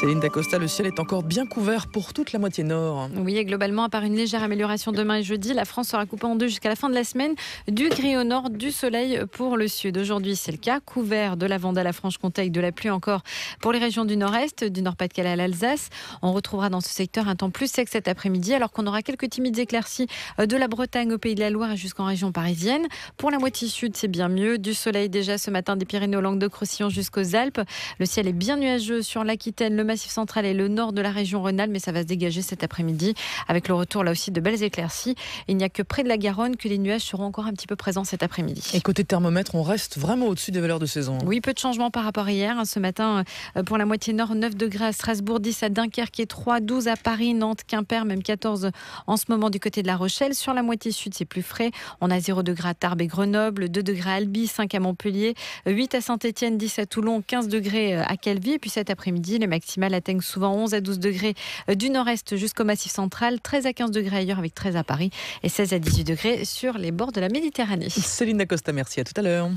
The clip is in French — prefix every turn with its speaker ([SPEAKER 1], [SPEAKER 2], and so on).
[SPEAKER 1] Céline Dacosta, le ciel est encore bien couvert pour toute la moitié nord.
[SPEAKER 2] Oui, et globalement, à part une légère amélioration demain et jeudi, la France sera coupée en deux jusqu'à la fin de la semaine. Du gris au nord, du soleil pour le sud. Aujourd'hui, c'est le cas. Couvert de la Vendée à la Franche-Comté avec de la pluie encore pour les régions du nord-est, du nord-pas-de-Calais à l'Alsace. On retrouvera dans ce secteur un temps plus sec cet après-midi, alors qu'on aura quelques timides éclaircies de la Bretagne au Pays de la Loire jusqu'en région parisienne. Pour la moitié sud, c'est bien mieux. Du soleil déjà ce matin des Pyrénées au Languedoc-Roussillon jusqu'aux Alpes. Le ciel est bien nuageux sur l'Aquitaine, le Massif central et le nord de la région Rhône-Alpes, mais ça va se dégager cet après-midi avec le retour là aussi de belles éclaircies. Il n'y a que près de la Garonne que les nuages seront encore un petit peu présents cet après-midi.
[SPEAKER 1] Et côté thermomètre, on reste vraiment au-dessus des valeurs de saison.
[SPEAKER 2] Oui, peu de changements par rapport à hier. Ce matin, euh, pour la moitié nord, 9 degrés à Strasbourg, 10 à Dunkerque et 3, 12 à Paris, Nantes, Quimper, même 14 en ce moment du côté de la Rochelle. Sur la moitié sud, c'est plus frais. On a 0 degrés à Tarbes et Grenoble, 2 degrés à Albi, 5 à Montpellier, 8 à Saint-Etienne, 10 à Toulon, 15 degrés à Calvi. Et puis cet après-midi, les maximales atteignent souvent 11 à 12 degrés euh, du nord-est jusqu'au massif central, 13 à 15 degrés ailleurs avec 13 à Paris et 16 à 18 degrés sur les bords de la Méditerranée.
[SPEAKER 1] Céline Dacosta, merci. À tout à l'heure.